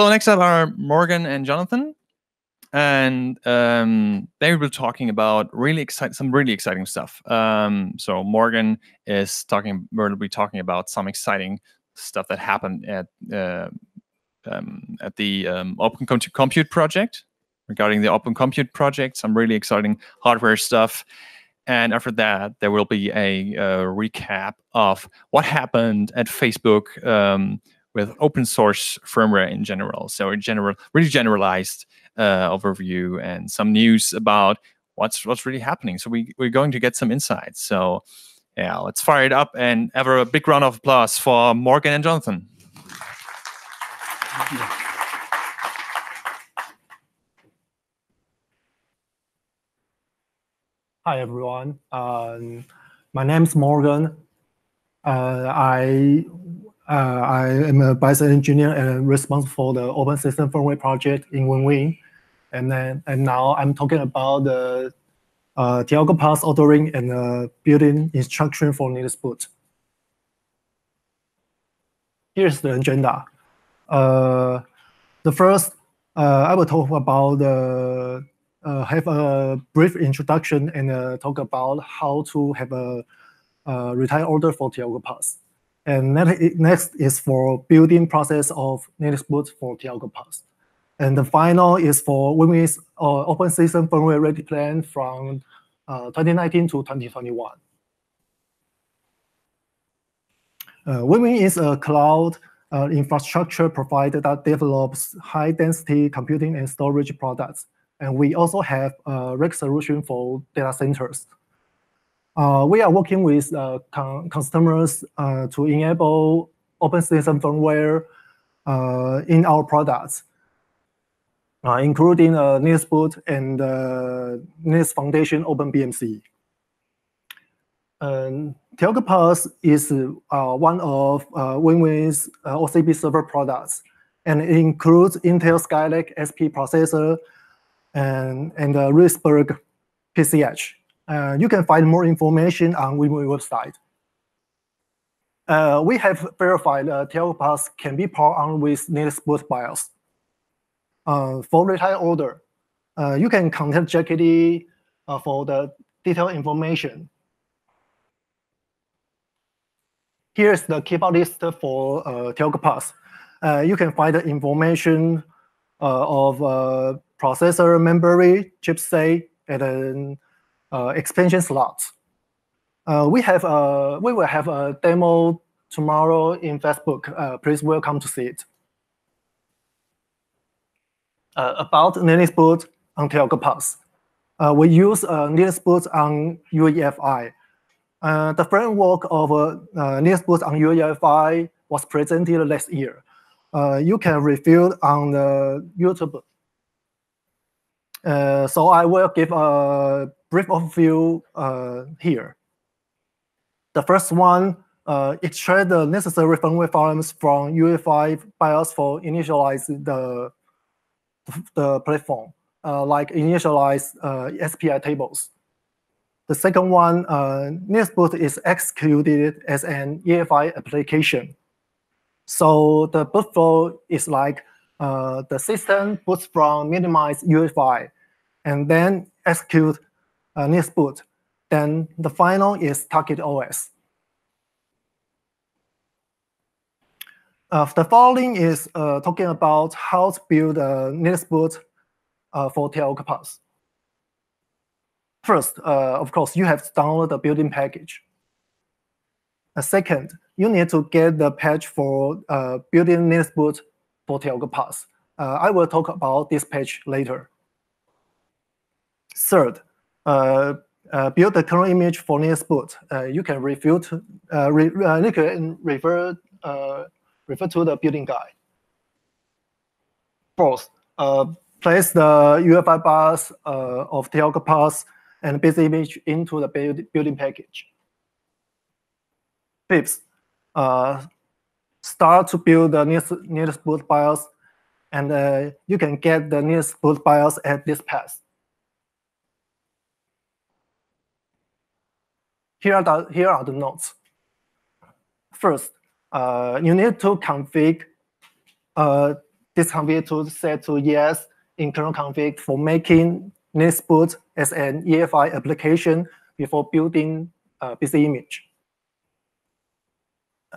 So next up are Morgan and Jonathan, and um, they will be talking about really exciting, some really exciting stuff. Um, so Morgan is talking, We'll be talking about some exciting stuff that happened at uh, um, at the um, Open Compute project regarding the Open Compute project. Some really exciting hardware stuff. And after that, there will be a, a recap of what happened at Facebook um, with open source firmware in general. So, a general, really generalized uh, overview and some news about what's what's really happening. So, we we're going to get some insights. So, yeah, let's fire it up and have a big round of applause for Morgan and Jonathan. Hi, everyone. Um, my name is Morgan. Uh, I uh, I am a bioengineer engineer and responsible for the open system firmware project in Wiwynn. And then and now I'm talking about the uh, Tioga Pass ordering and uh, building instruction for Linux boot. Here's the agenda. Uh, the first, uh, I will talk about the uh, have a brief introduction and uh, talk about how to have a, a retire order for Tioga Pass. And next is for building process of Linux boot for Tioga Pass. And the final is for Wiwynn's uh, open system firmware ready plan from uh, 2019 to 2021. Uh, is a cloud uh, infrastructure provider that develops high density computing and storage products and we also have a rack solution for data centers. Uh, we are working with uh, customers uh, to enable open system firmware uh, in our products, uh, including uh, Linux Boot and uh, Linux Foundation OpenBMC. Um, Tioga Pass is one of Wiwynn's OCP server products, and it includes Intel Skylake SP processor, and, and the RISC-V PCH. Uh, you can find more information on Wiwynn website. Uh, we have verified uh, Pass can be powered on with boot BIOS. Uh, for retire order, uh, you can contact JKD uh, for the detailed information. Here's the keyboard list for uh, Pass. Uh, you can find the information of processor, memory, chipset, and then expansion slots. we have a, we will have a demo tomorrow in Facebook. please welcome to see it. about Linux boot on Tioga Pass. Uh, we use uh, Linux boot on UEFI. Uh, the framework of uh, Linux boot on UEFI was presented last year uh, you can review on the YouTube. Uh, so I will give a brief overview uh, here. The first one, uh, extract the necessary firmware files from UEFI BIOS for initialize the, the platform, uh, like initialize uh, SPI tables. The second one, uh, Boot is executed as an EFI application. So the boot flow is like uh, the system boots from minimize UEFI and then execute uh, next boot. Then the final is target OS. Uh, the following is uh, talking about how to build a Linux boot uh, for Tioga First, uh, of course, you have to download the building package. Uh, second, you need to get the patch for uh, building Linux boot for Uh, I will talk about this patch later. Third, build the current image for Linux boot. Uh, you can review to, uh, re, you can refer refer to the building guide. Fourth, place the UEFI bus of Tioga Pass and base image into the build, building package. Fifth, uh, start to build the Linux boot BIOS, and uh, you can get the Linux boot BIOS at this path. Here are the, here are the notes. First, uh, you need to configure uh, this config to set to yes in kernel config for making Linux boot as an EFI application before building a bzImage.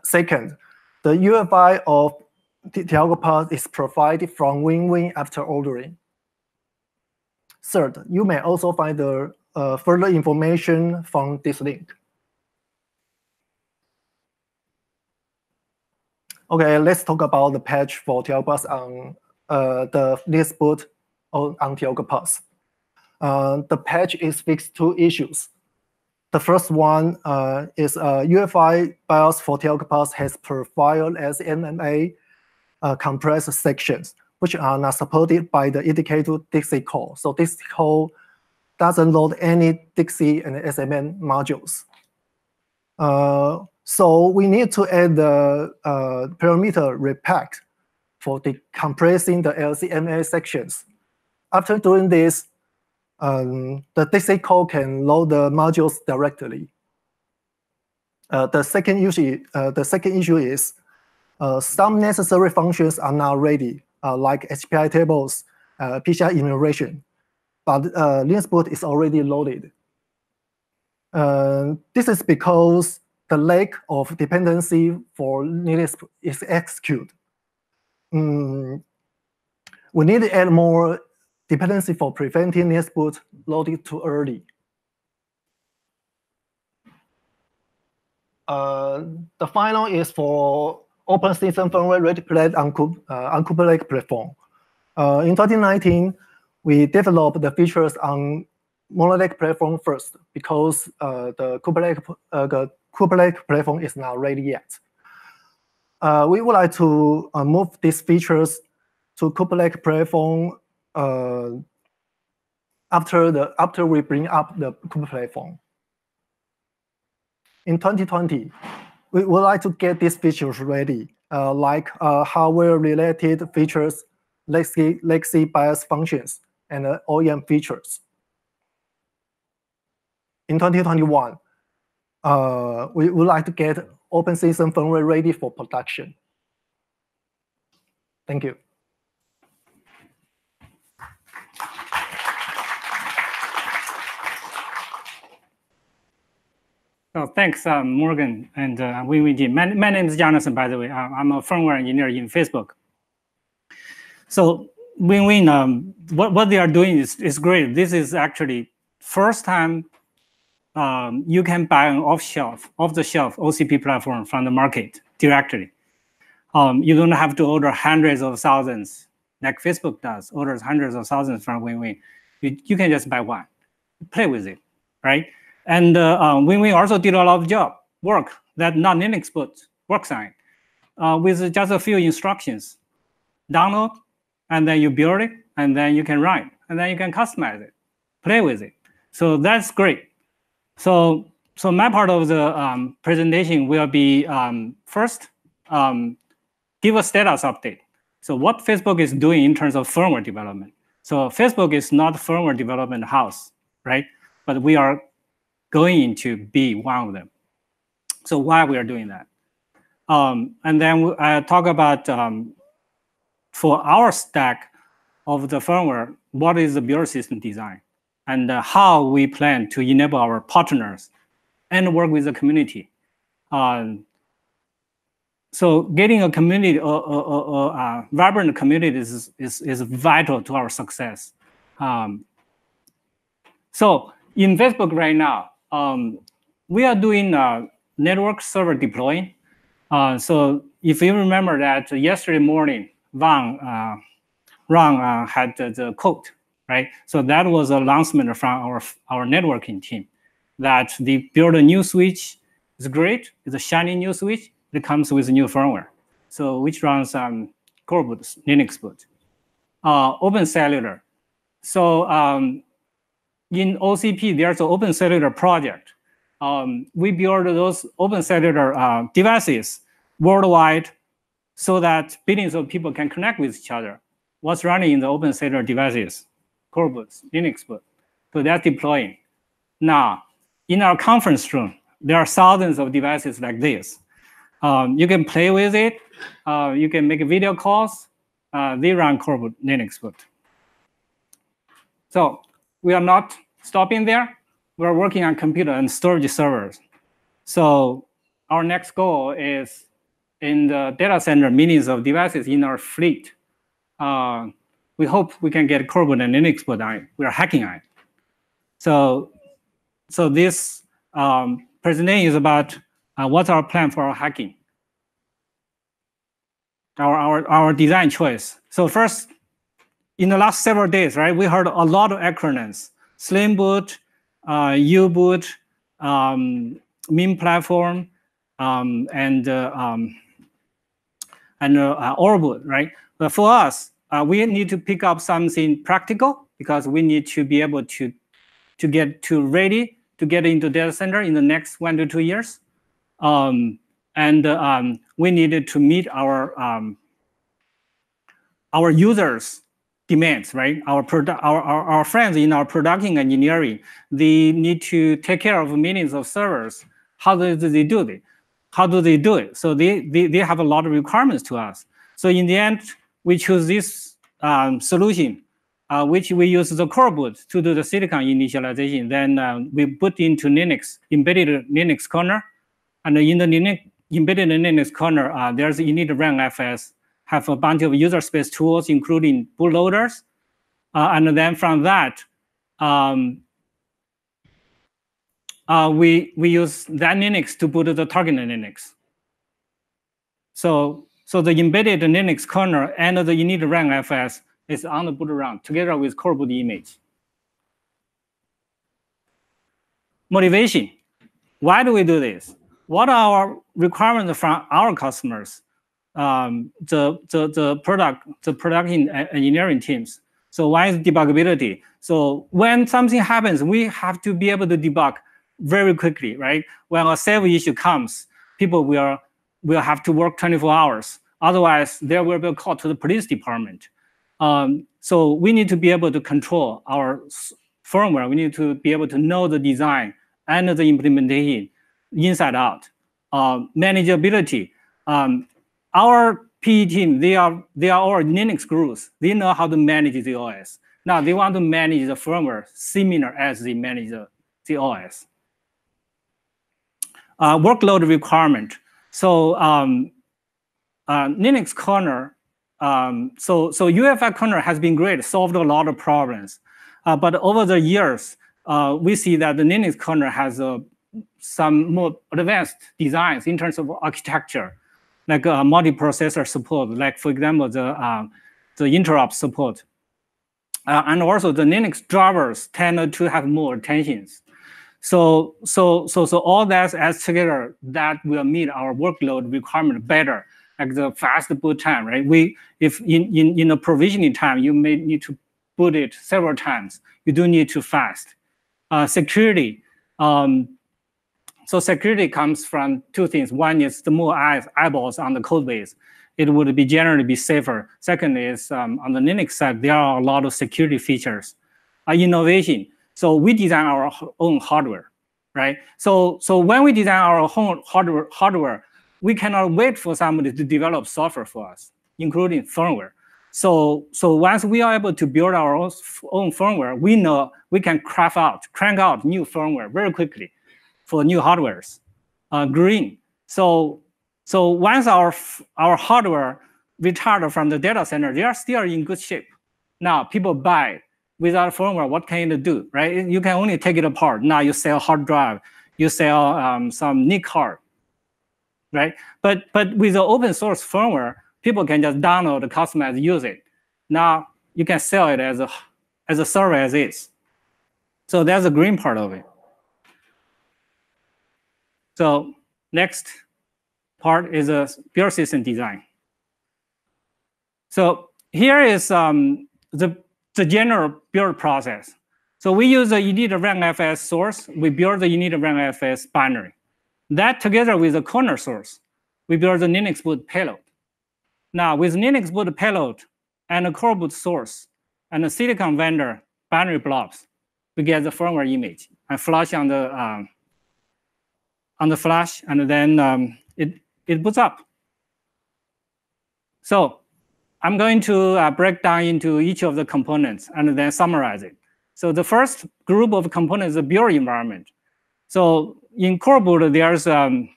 Second, the UEFI of Tioga Pass is provided from Wiwynn after ordering. Third, you may also find the uh, further information from this link. Okay, let's talk about the patch for Tioga on uh, the Linux boot on, on Tioga Uh, the patch is fixed two issues. The first one uh, is uh, UEFI BIOS for Tioga has profiled as LZMA uh, compressed sections, which are not supported by the indicator DXE core. So this call doesn't load any DXE and SMM modules. Uh, so we need to add the uh, parameter repack for decompressing the LZMA sections. After doing this, um, the DXE core can load the modules directly. Uh, the second issue, uh, the second issue is uh, some necessary functions are not ready, uh, like ACPI tables, uh, PCI enumeration, but uh, Linux boot is already loaded. Uh, this is because the lack of dependency for Linux is executed. Mm, we need to add more dependency for preventing Linux boot loaded too early. Uh, the final is for open system firmware ready plate on, uh, on Lake platform. Uh, in 2019, we developed the features on Monolake platform first because uh, the Lake, uh, the platform is not ready yet. Uh, we would like to uh, move these features to Lake platform uh, after the after we bring up the Cooper platform. In 2020, we would like to get these features ready, uh, like hardware-related features, legacy, legacy BIOS functions, and uh, OEM features. In 2021, uh, we would like to get open system firmware ready for production. Thank you. Oh, thanks, um, Morgan and uh, Wiwynn My, my name is Jonathan, by the way. I'm a firmware engineer in Facebook. So Wiwynn, um, what, what they are doing is, is great. This is actually first time um, you can buy an off-shelf, off-the-shelf OCP platform from the market directly. Um, you don't have to order hundreds of thousands like Facebook does, orders hundreds of thousands from Wiwynn. You, you can just buy one, play with it, right? And uh, um, Wiwynn also did a lot of job work that non-Linux boot works on it uh, with just a few instructions. Download, and then you build it, and then you can run and then you can customize it, play with it. So that's great. So, so my part of the um, presentation will be um, first, um, give a status update. So what Facebook is doing in terms of firmware development. So Facebook is not firmware development house, right? But we are going to be one of them. So why we are doing that? Um, and then I talk about um, for our stack of the firmware, what is the build system design and uh, how we plan to enable our partners and work with the community. Um, so getting a community, a, a, a, a vibrant community is, is, is vital to our success. Um, so in Facebook right now, um, we are doing uh, network server deploying. Uh, so if you remember that yesterday morning, Van, uh, Ron uh, had the, the quote, right? So that was an announcement from our, our networking team that they build a new switch. It's great. It's a shiny new switch. It comes with new firmware. So which runs um, core boot, Linux boot. Uh, open cellular. So um, in OCP, there's an open cellular project. Um, we build those open cellular uh, devices worldwide so that billions of people can connect with each other. What's running in the open cellular devices? Core boots, Linux boot. So that's deploying. Now, in our conference room, there are thousands of devices like this. Um, you can play with it. Uh, you can make video calls. uh, they run Coreboot Linux boot. So we are not stopping there. We're working on computer and storage servers. So our next goal is in the data center, millions of devices in our fleet. Uh, we hope we can get Coreboot and Linux on it. We are hacking on it. So, so this um, presentation is about uh, what's our plan for our hacking, our, our, our design choice. So first, in the last several days, right, we heard a lot of acronyms, Slim boot, uh, U-boot, um, MIM platform, um, and uh, um, and uh, uh, right? But for us, uh, we need to pick up something practical because we need to be able to to get to ready to get into data center in the next one to two years. Um, and um, we needed to meet our um, our users demands, right? Our, produ- our, our, our friends in our production engineering, they need to take care of millions of servers. How do they do it? How do they do it? So they, they, they have a lot of requirements to us. So in the end, we choose this um, solution, uh, which we use the Coreboot to do the silicon initialization. Then um, we put into Linux, embedded Linux kernel. And in the Linux, embedded Linux kernel, uh, there's init run fs have a bunch of user space tools, including bootloaders. Uh, and then from that, um, uh, we, we use that Linux to boot the target Linux. So, so the embedded Linux kernel and the initramfs is on the boot run together with coreboot image. Motivation. Why do we do this? What are our requirements from our customers? um, the, the, the product, the production engineering teams. So why is debuggability. So when something happens, we have to be able to debug very quickly, right? When a save issue comes, people will, will have to work 24 hours. Otherwise, there will be a call to the police department. Um, so we need to be able to control our firmware. We need to be able to know the design and the implementation inside out. Uh, manageability. Um, our PE team, they are they are all Linux groups. They know how to manage the OS. Now they want to manage the firmware similar as they manage the, the OS. Uh, workload requirement. So um, uh, Linux kernel, um, so so UEFI kernel has been great, solved a lot of problems. Uh, but over the years, uh, we see that the Linux kernel has uh, some more advanced designs in terms of architecture like a multiprocessor support, like for example, the, uh, the interrupt support. Uh, and also the Linux drivers tend to have more attentions. So, so, so, so all that adds together that will meet our workload requirement better, like the fast boot time, right? We, if in, in, in a provisioning time, you may need to boot it several times. You do need to fast. Uh, security, um, so security comes from two things. One is the more eyes, eyeballs on the code base, it would be generally be safer. Second is um, on the Linux side, there are a lot of security features. Uh, innovation. So we design our own hardware, right? So so when we design our own hardware, hardware, we cannot wait for somebody to develop software for us, including firmware. So so once we are able to build our own, own firmware, we know we can craft out, crank out new firmware very quickly for new hardwares. Uh, green. So so once our our hardware retired from the data center, they are still in good shape. Now people buy without firmware. What can you do, right? You can only take it apart. Now you sell hard drive, you sell um, some NIC card, right? But but with the open source firmware, people can just download, customize, use it. Now you can sell it as a as a server as is. So that's the green part of it. So next part is a build system design. So here is um, the, the general build process. So we use the init fs source. We build the init fs binary. That together with the kernel source, we build the Linux boot payload. Now with Linux boot payload and a core boot source and a silicon vendor binary blobs, we get the firmware image and flush on the um, on the flash, and then um, it, it boots up. So I'm going to uh, break down into each of the components and then summarize it. So the first group of components is the build environment. So in Coreboot, there's um,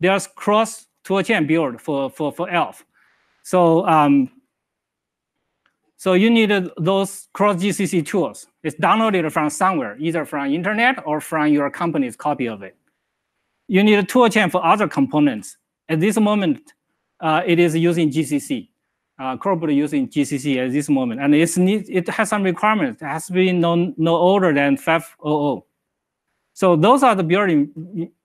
there's cross toolchain build for for for ELF. So um, so you need those cross GCC tools. It's downloaded from somewhere, either from internet or from your company's copy of it. You need a toolchain for other components. At this moment, uh, it is using GCC. Uh, Coreboot using GCC at this moment, and it's need, it has some requirements. It has to be no, no older than 500. So those are the build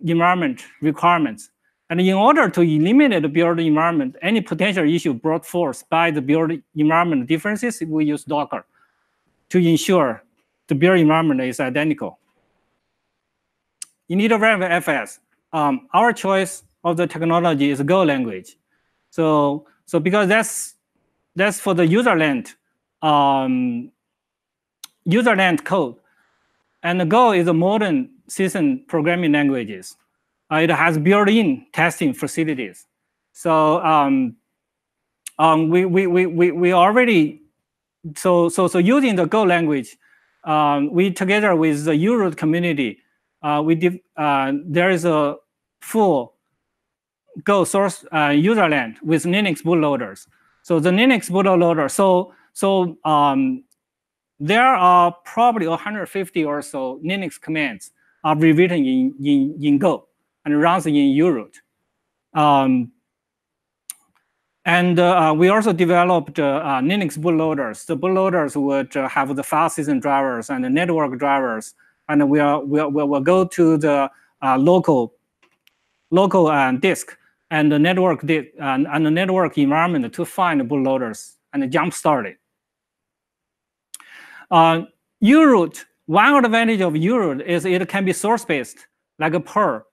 environment requirements. And in order to eliminate the build environment, any potential issue brought forth by the build environment differences, we use Docker to ensure the build environment is identical. You need to run FS. Um, our choice of the technology is Go language. So, so because that's that's for the userland um, userland code, and the Go is a modern system programming languages. Uh, it has built-in testing facilities. So um, um, we, we, we, we, we already, so, so, so using the Go language, um, we together with the uroot community, uh, we did, uh, there is a full Go source uh, userland with Linux bootloaders. So the Linux bootloader, so, so um, there are probably 150 or so Linux commands are rewritten in, in, in Go and runs in uroot. Um, and uh, we also developed uh, uh, Linux bootloaders. The bootloaders would uh, have the file system drivers and the network drivers, and we'll, we'll, we'll go to the uh, local local uh, disk and the network and, and the network environment to find the bootloaders and jumpstart it. Uh, uroot, one advantage of uroot is it can be source-based, like a Perl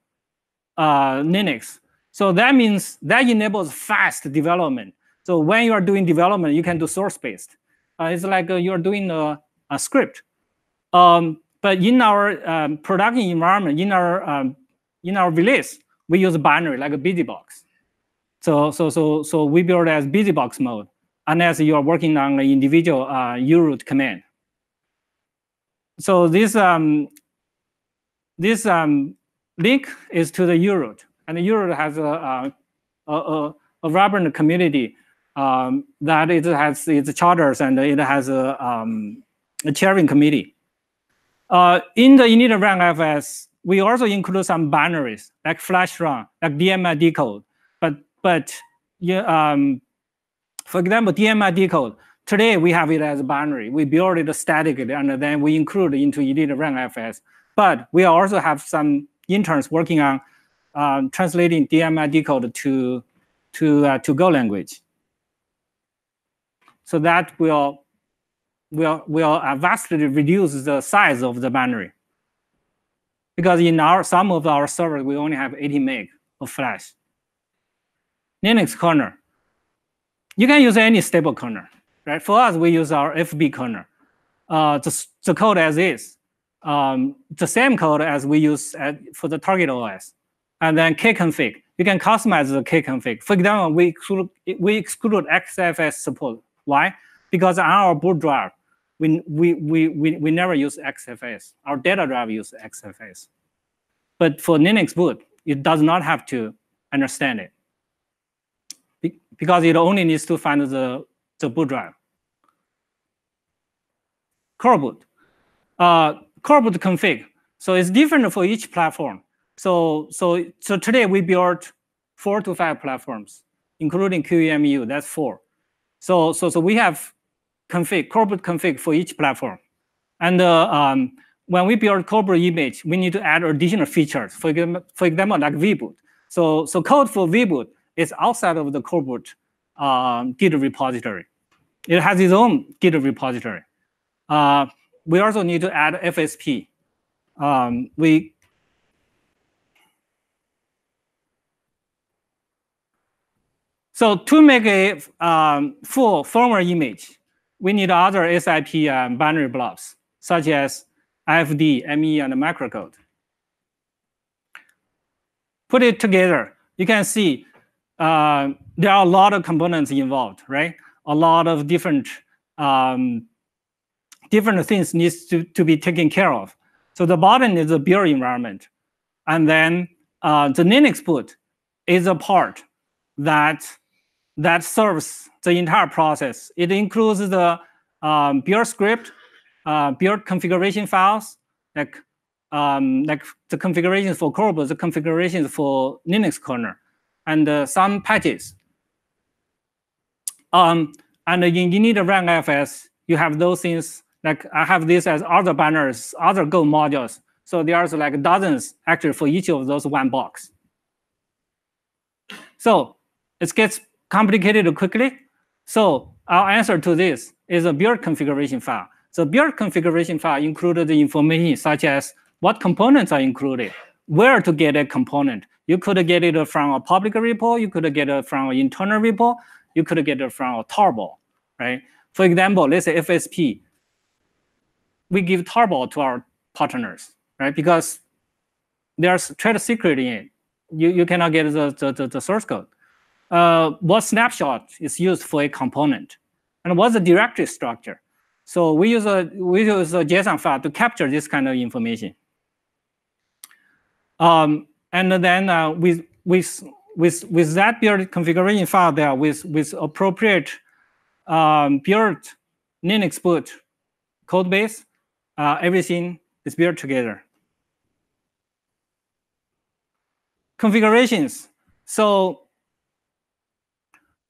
uh, Linux. So that means that enables fast development. So when you are doing development, you can do source-based. Uh, it's like uh, you're doing a, a script. Um, but in our um, production environment, in our um, in our release, we use binary like a BusyBox. So so so so we build as BusyBox mode, unless you are working on an individual uh, uroot command. So this um, this um, link is to the uroot, and the uroot has a a, a, a vibrant community um, that it has its charters and it has a, um, a chairing committee. Uh, in the initramfs, we also include some binaries like flashrom, like DMI decode. But but yeah, um, for example, DMI decode. Today we have it as a binary. We build it statically and then we include into initramfs. But we also have some interns working on um, translating DMI decode to to uh, to Go language. So that will will will vastly reduce the size of the binary. Because in our some of our servers we only have 80 meg of flash. Linux kernel. You can use any stable kernel, right? For us, we use our FB kernel. Uh, the, the code as is um, the same code as we use at, for the target OS. And then kconfig, you can customize the kconfig. For example, we exclude, we exclude XFS support. Why? Because on our boot drive, we, we, we, we, never use XFS. Our data drive uses XFS. But for Linux boot, it does not have to understand it because it only needs to find the, the boot drive. Core boot. Uh, coreboot config. So it's different for each platform. So, so, so today we built four to five platforms, including QEMU, that's four. So, so, so we have config, coreboot config for each platform. And uh, um, when we build coreboot image, we need to add additional features. For example, for example like vboot. So, so code for vboot is outside of the coreboot um, Git repository. It has its own Git repository. Uh, we also need to add FSP. Um, we So to make a um, full firmware image, we need other SIP um, binary blobs, such as IFD, ME, and microcode. Put it together, you can see uh, there are a lot of components involved, right? A lot of different um, different things needs to, to be taken care of. So the bottom is the build environment. And then uh, the Linux boot is a part that that serves the entire process. It includes the um, build script, uh, build configuration files, like um, like the configurations for Corpus, the configurations for Linux kernel, and uh, some patches. Um, and initramfs, you have those things like I have this as other banners, other Go modules. So there's like dozens actually for each of those one box. So it gets complicated quickly. So our answer to this is a build configuration file. The build configuration file included the information such as what components are included, where to get a component. You could get it from a public repo, you could get it from an internal repo, you could get it from a tarball, right? For example, let's say FSP. We give tarball to our partners, right? Because there's trade secret in it. You, you cannot get the, the, the source code. Uh, what snapshot is used for a component? And what's the directory structure? So we use a we use a JSON file to capture this kind of information. Um, and then uh, with with with with that build configuration file there with with appropriate um, build Linux boot code base, uh, everything is built together. Configurations. So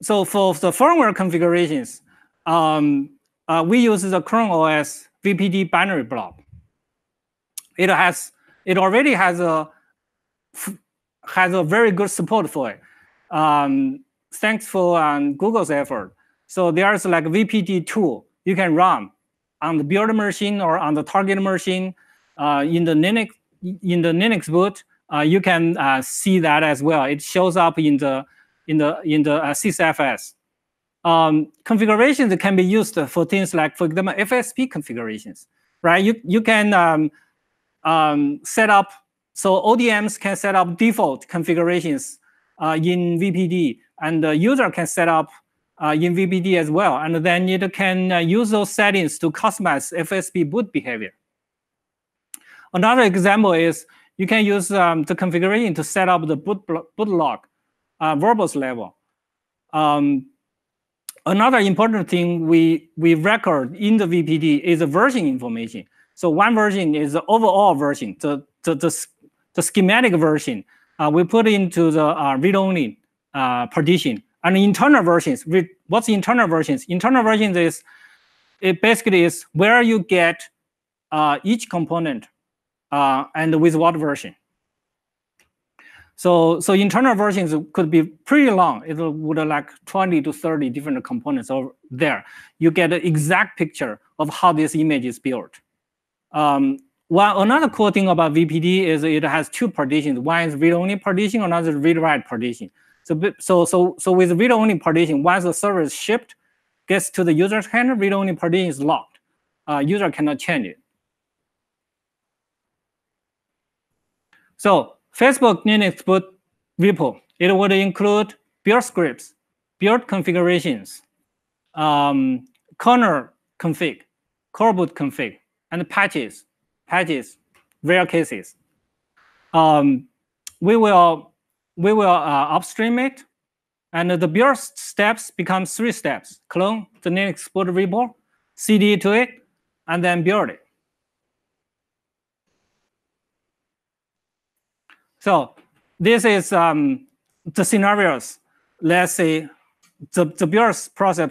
so for the firmware configurations, um, uh, we use the Chrome OS VPD binary blob. It has it already has a has a very good support for it. Um, thanks for um, Google's effort. So there's like VPD tool you can run on the build machine or on the target machine uh, in the Linux in the Linux boot. Uh, you can uh, see that as well. It shows up in the in the in the uh. Um, configurations can be used for things like, for example, FSP configurations, right? You you can um, um, set up so ODMs can set up default configurations uh, in VPD, and the user can set up uh, in VPD as well, and then it can uh, use those settings to customize FSP boot behavior. Another example is you can use um, the configuration to set up the boot, boot log uh, verbose level. Um, another important thing we, we record in the VPD is the version information. So one version is the overall version, the, the, the, the schematic version. Uh, we put into the uh, read-only uh, partition. And internal versions, what's internal versions? Internal versions is, it basically is where you get uh, each component uh, and with what version. So, so internal versions could be pretty long. It would like 20 to 30 different components over there. You get an exact picture of how this image is built. Um, well, another cool thing about VPD is it has two partitions. One is read-only partition, another read-write partition. So, so, so, so with read-only partition, once the server is shipped, gets to the user's hand, read-only partition is locked. Uh, user cannot change it. So Facebook Linux boot repo. It would include build scripts, build configurations, um, kernel config, core boot config, and patches, patches, rare cases. Um, we will we will uh, upstream it, and the build steps become three steps: clone the Linux boot repo, CD to it, and then build it. So this is um, the scenarios. Let's say the, the build process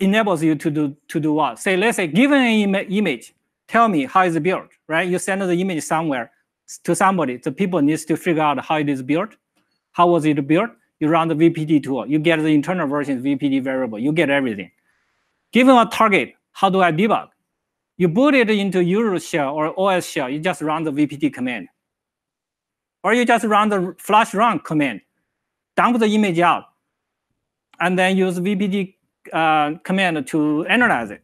enables you to do to do what? Say, let's say, given an Im image, tell me how is it built, right? You send the image somewhere to somebody. The people needs to figure out how it is built. How was it built? You run the VPD tool. You get the internal version VPD variable. You get everything. Given a target, how do I debug? You boot it into user shell or OS shell. You just run the VPD command or you just run the flashrom command, dump the image out, and then use VPD uh, command to analyze it.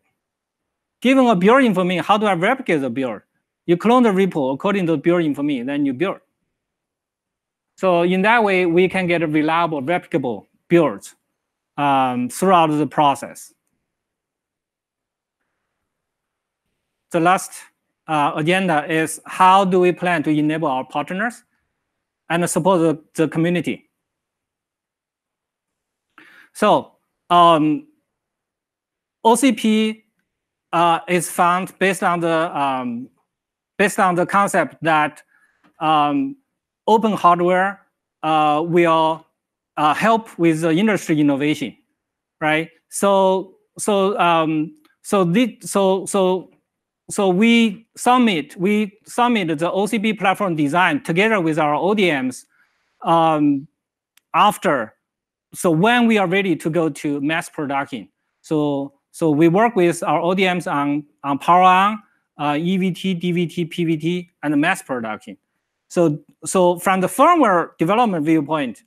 Given a build information, how do I replicate the build? You clone the repo according to the build information, then you build. So in that way, we can get a reliable, replicable built um, throughout the process. The last uh, agenda is how do we plan to enable our partners and support the, the community. So um, OCP uh, is found based on the um, based on the concept that um, open hardware uh, will uh, help with the industry innovation, right? So so um, so the so so so we submit we submit the OCP platform design together with our ODMs um, after so when we are ready to go to mass production. So so we work with our ODMs on on power on, uh, EVT, DVT, PVT, and mass production. So so from the firmware development viewpoint,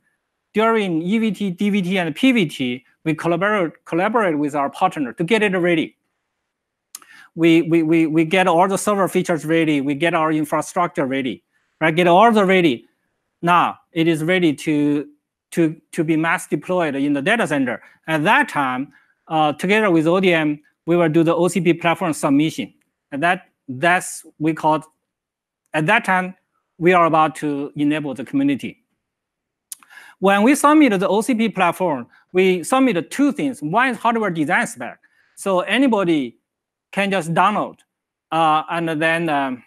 during EVT, DVT, and PVT, we collaborate collaborate with our partner to get it ready we, we, we, we get all the server features ready, we get our infrastructure ready, right? Get all the ready. Now it is ready to, to, to be mass deployed in the data center. At that time, uh, together with ODM, we will do the OCP platform submission. And that that's we called at that time, we are about to enable the community. When we submit the OCP platform, we submit two things. One is hardware design spec. So anybody can just download uh, and then um,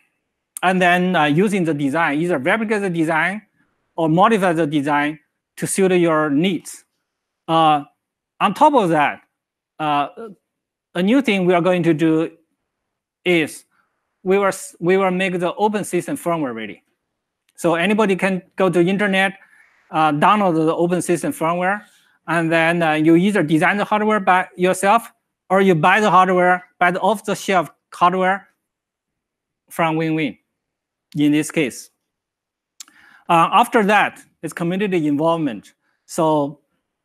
and then uh, using the design, either replicate the design or modify the design to suit your needs. Uh, on top of that, uh, a new thing we are going to do is we will we will make the open system firmware ready. So anybody can go to internet, uh, download the open system firmware, and then uh, you either design the hardware by yourself or you buy the hardware, buy the off-the-shelf hardware from Wiwynn in this case. Uh, after that, it's community involvement. So,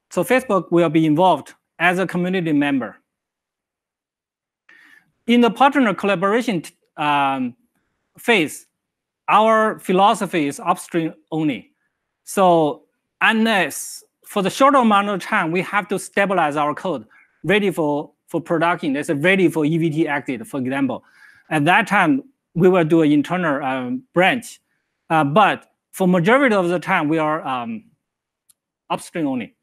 so Facebook will be involved as a community member. In the partner collaboration um, phase, our philosophy is upstream only. So unless for the short amount of time, we have to stabilize our code ready for for production that's ready for EVT exit, for example. At that time, we will do an internal um, branch. Uh, but for majority of the time, we are um, upstream only.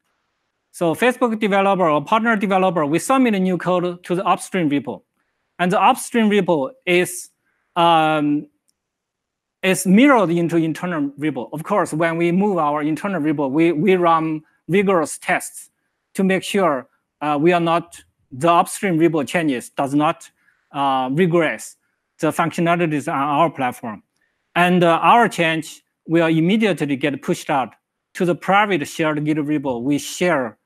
So Facebook developer or partner developer, we submit a new code to the upstream repo. And the upstream repo is um, is mirrored into internal repo. Of course, when we move our internal repo, we, we run rigorous tests to make sure uh, we are not the upstream repo changes does not uh, regress the functionalities on our platform. And uh, our change will immediately get pushed out to the private shared Git repo we share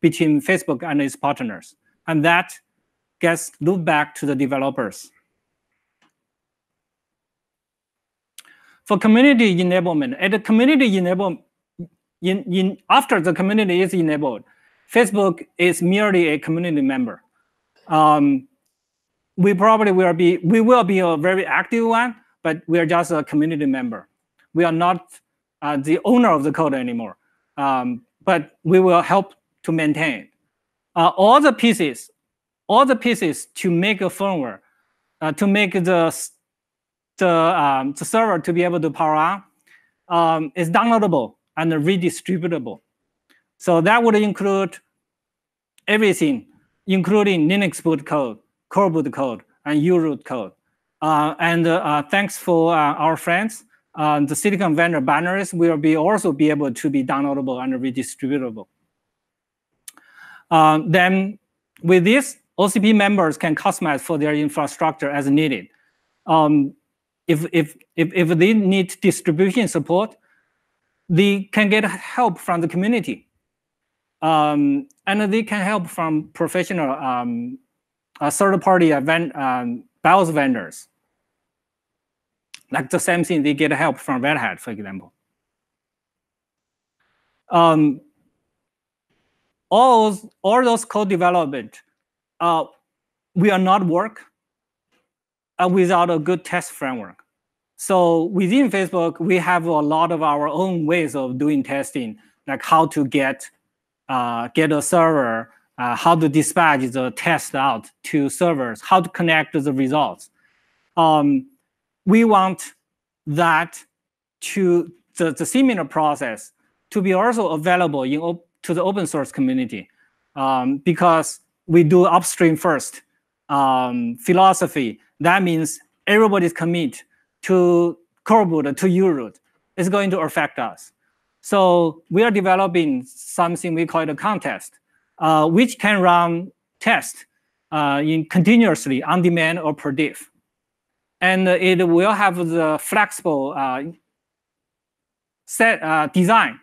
between Facebook and its partners. And that gets looped back to the developers. For community enablement, at the community enable, in, in, after the community is enabled, Facebook is merely a community member. Um, we probably will be we will be a very active one, but we are just a community member. We are not uh, the owner of the code anymore, um, but we will help to maintain uh, all the pieces, all the pieces to make a firmware, uh, to make the the um, the server to be able to power on um, is downloadable and redistributable. So that would include everything, including Linux boot code, core boot code, and uroot code. Uh, and uh, thanks for uh, our friends, uh, the silicon vendor binaries will be also be able to be downloadable and redistributable. Uh, then with this, OCP members can customize for their infrastructure as needed. Um, if, if, if, if they need distribution support, they can get help from the community. Um, and they can help from professional um, uh, third-party event, um, BIOS vendors. Like the same thing, they get help from Red Hat, for example. Um, all, all those code development uh, are not work uh, without a good test framework. So within Facebook, we have a lot of our own ways of doing testing, like how to get uh, get a server, uh, how to dispatch the test out to servers, how to connect the results. Um, we want that to the, the similar process to be also available in to the open source community um, because we do upstream first um, philosophy. That means everybody's commit to coreboot to u-root is going to affect us. So we are developing something we call a contest, uh, which can run tests uh, in continuously on demand or per diff. And it will have the flexible uh, set uh, design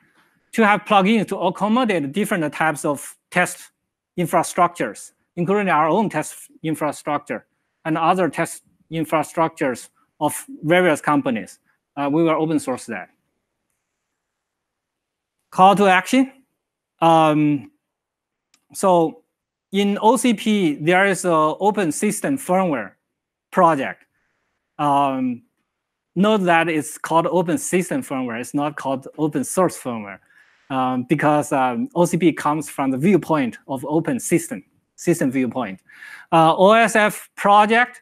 to have plugins to accommodate different types of test infrastructures, including our own test infrastructure and other test infrastructures of various companies. Uh, we will open source that. Call to action. Um, so in OCP, there is an open system firmware project. Um, note that it's called open system firmware. It's not called open source firmware um, because um, OCP comes from the viewpoint of open system, system viewpoint. Uh, OSF project,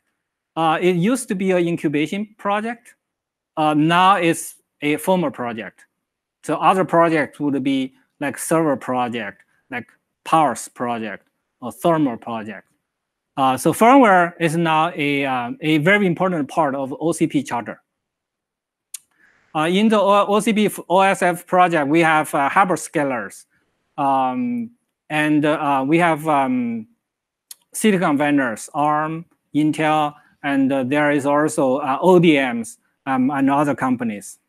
uh, it used to be an incubation project. Uh, now it's a formal project. So other projects would be like server project, like Parse project, or thermal project. Uh, so firmware is now a, um, a very important part of OCP charter. Uh, in the OCP OSF project, we have uh, hyperscalers, um, and uh, we have um, silicon vendors, ARM, Intel, and uh, there is also uh, ODMs um, and other companies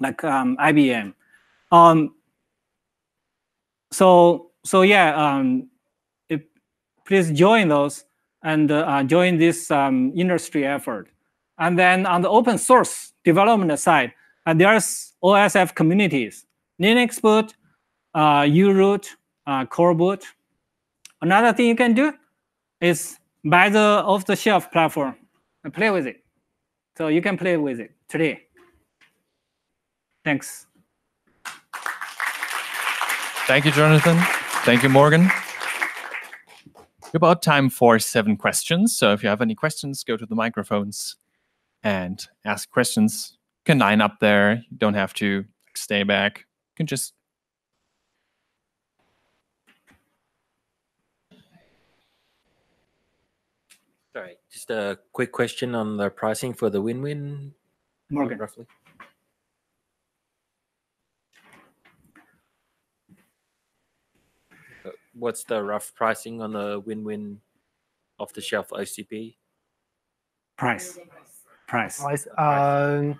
like um, IBM. Um, so so yeah, um, if, please join those and uh, join this um, industry effort. And then on the open source development side, uh, there's OSF communities, LinuxBoot, uh, u-root, uh, coreboot. Another thing you can do is buy the off-the-shelf platform and play with it. So you can play with it today. Thanks. Thank you, Jonathan. Thank you, Morgan. About time for seven questions. So if you have any questions, go to the microphones and ask questions. You can line up there. You don't have to stay back. You can just Sorry, just a quick question on the pricing for the Wiwynn, Morgan. roughly. What's the rough pricing on the Wiwynn off-the-shelf OCP? Price. Price. Price, um,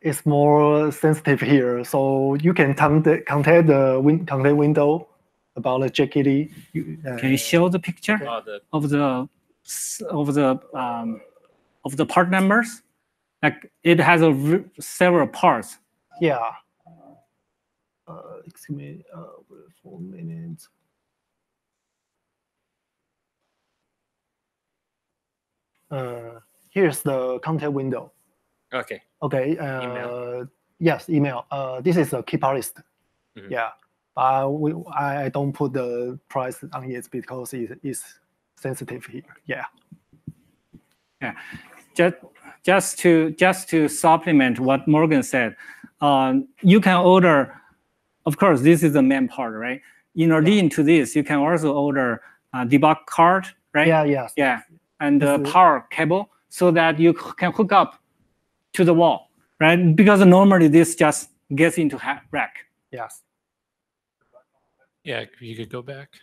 it's more sensitive here, so you can contact contact the win contact window about the JKD. Uh, Can you show the picture Oh, the of the of the um, of the part numbers? Like it has a v- several parts. Yeah. Uh, excuse me, uh, wait for a minute. Uh, here's the contact window. okay. Okay. Uh, Yes, email. Uh, this is a keep list. Mhm. Yeah. But we, I I don't put the price on it because it is sensitive here. Yeah. Yeah. Just just to just to supplement what Morgan said, um, you can order. Of course, this is the main part, right? In addition to this, you can also order uh, debug card, right? Yeah. Yes. Yeah, and the This is- power cable so that you can hook up to the wall, right? Because normally this just gets into ha- rack. Yes. Yeah, you could go back.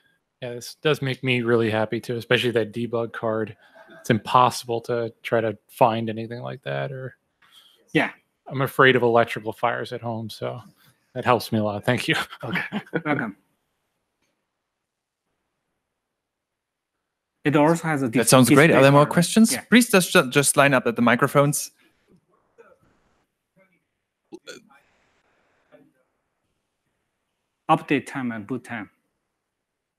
Yeah, this does make me really happy too, especially that debug card. It's impossible to try to find anything like that or Yeah. I'm afraid of electrical fires at home, so that helps me a lot. Thank you. Okay. Welcome. It also has a. That sounds great. Are there more questions? Yeah. Please just just line up at the microphones. Update time and boot time.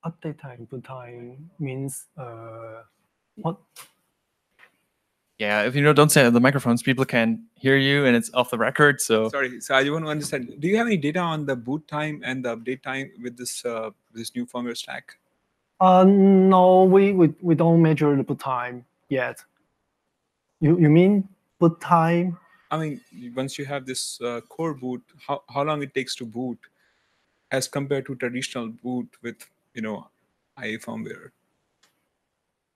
Update time, boot time means uh, what? Yeah, if you know, don't say it on the microphones. People can hear you, and it's off the record. So Sorry, so I do want to understand. Do you have any data on the boot time and the update time with this uh, this new firmware stack? Uh, no, we, we, we don't measure the boot time yet. You, you mean boot time? I mean, once you have this uh, coreboot, how, how long it takes to boot as compared to traditional boot with, you know, IA firmware?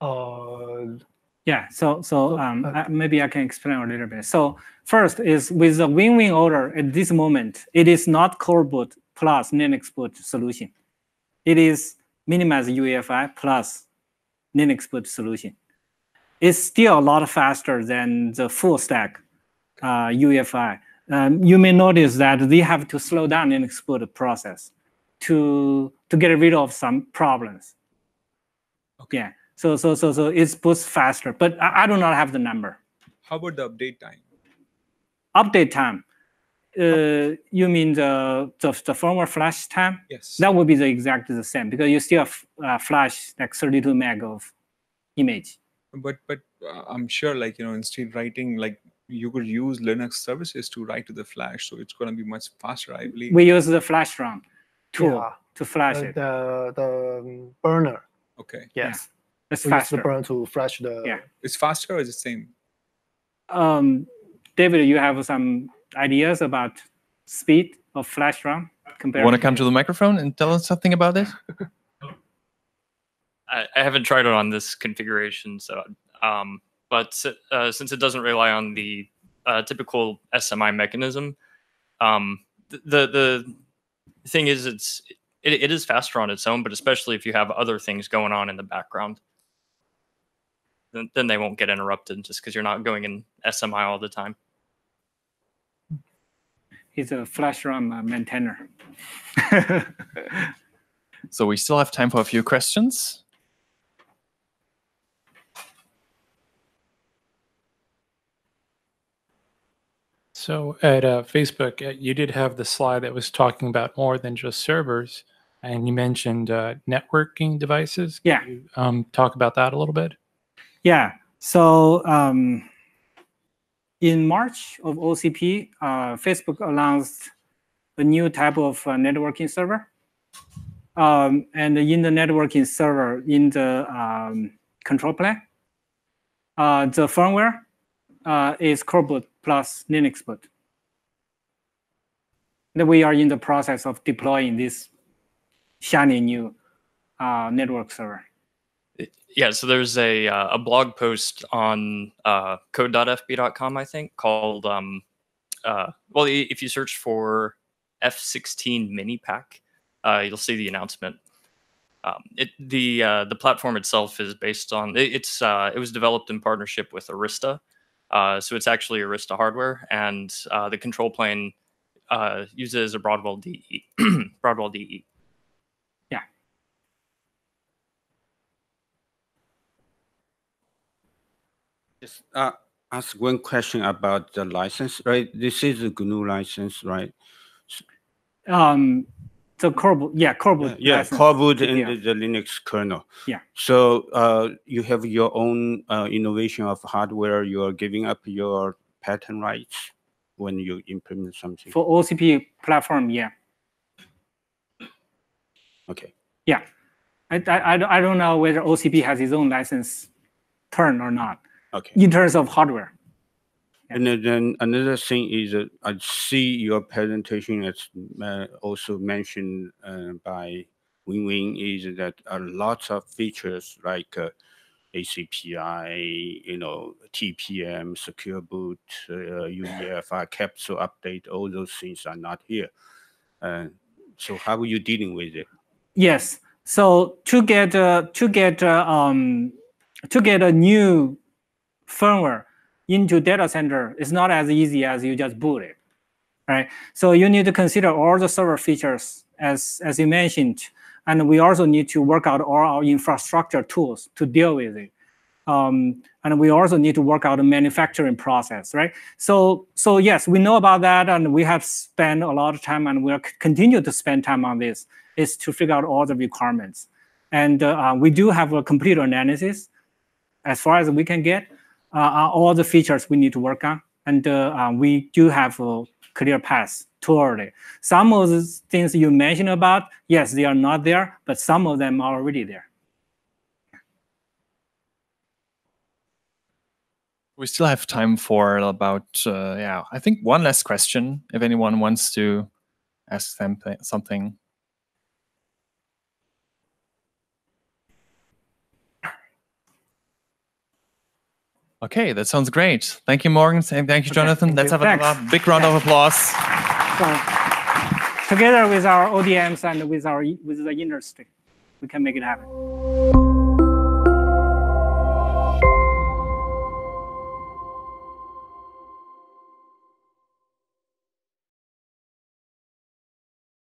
Uh, Yeah, so so So, um, uh, maybe I can explain a little bit. So first is with the Wiwynn order at this moment, it is not coreboot plus LinuxBoot solution. It is minimize UEFI plus LinuxBoot solution. It's still a lot faster than the full stack uh, UEFI. Um, you may notice that they have to slow down LinuxBoot process to to get rid of some problems. Yeah. So so so so it's boosts faster, but I, I do not have the number. How about the update time? Update time. Uh, you mean the, the the firmware flash time? Yes. That would be the exactly the same because you still f- uh, flash like 32 meg of image. but but uh, I'm sure, like you know, instead writing like you could use Linux services to write to the flash, so it's going to be much faster, I believe. We use the flashrom tool yeah, to flash uh, it. the, the um, burner, Okay, yes. It's We use the faster. burner to flash the, Yeah. it's faster or is it same? Um, David, you have some ideas about speed of flashrom compared? want to come to the microphone and tell us something about this? I, I haven't tried it on this configuration, so um, but uh, since it doesn't rely on the uh, typical SMI mechanism, um, the the thing is it's it, it is faster on its own, but especially if you have other things going on in the background, then, then they won't get interrupted just because you're not going in SMI all the time. He's a flashrom uh, maintainer. So we still have time for a few questions. So at uh, Facebook, uh, you did have the slide that was talking about more than just servers, and you mentioned uh, networking devices. Can Yeah. you, um, talk about that a little bit. Yeah. So um, in March of OCP, uh, Facebook announced a new type of uh, networking server. Um, and in the networking server, in the um, control plane, uh, the firmware uh, is coreboot plus LinuxBoot. Then we are in the process of deploying this shiny new uh, network server. Yeah, so there's a uh, a blog post on uh, code.fb.com, I think, called um, uh, well, if you search for F16 Minipack, uh, you'll see the announcement. Um, it the uh, the platform itself is based on it, it's uh, it was developed in partnership with Arista, uh, so it's actually Arista hardware, and uh, the control plane uh, uses a Broadwell DE Broadwell. DE. Just uh, ask one question about the license, right? This is a GNU license, right? Um, the Coreboot, yeah, coreboot. Yeah, license. coreboot in Yeah. the, Linux kernel. Yeah. So uh, you have your own uh, innovation of hardware. You are giving up your patent rights when you implement something. for OCP platform, yeah. okay. Yeah. I, I don't- I don't know whether OCP has its own license turn or not Okay. in terms of hardware. And then- another thing is that I see your presentation as uh, also mentioned uh, by Wiwynn is that a lot of features like uh, ACPI, you know, TPM, secure boot, uh, UEFI, capsule update, all those things are not here. Uh, so how are you dealing with it? Yes. So to get uh, to get uh, um, to get a new firmware into data center is not as easy as you just boot it, right? So you need to consider all the server features as as you mentioned, and we also need to work out all our infrastructure tools to deal with it. Um, and we also need to work out the manufacturing process, right? So, so yes, we know about that, and we have spent a lot of time, and we'll continue to spend time on this is to figure out all the requirements. And uh, we do have a complete analysis as far as we can get. Are all the features we need to work on, and uh, uh, we do have a clear path toward it. Some of the things you mentioned about, yes, they are not there, but some of them are already there. We still have time for about uh, yeah, I think one last question. If anyone wants to ask them something. Okay, that sounds great. Thank you, Morgan. Thank thank you, Okay, Jonathan. thank Let's you. have a- a big round of applause. So together with our ODMs and with our with the industry, we can make it happen.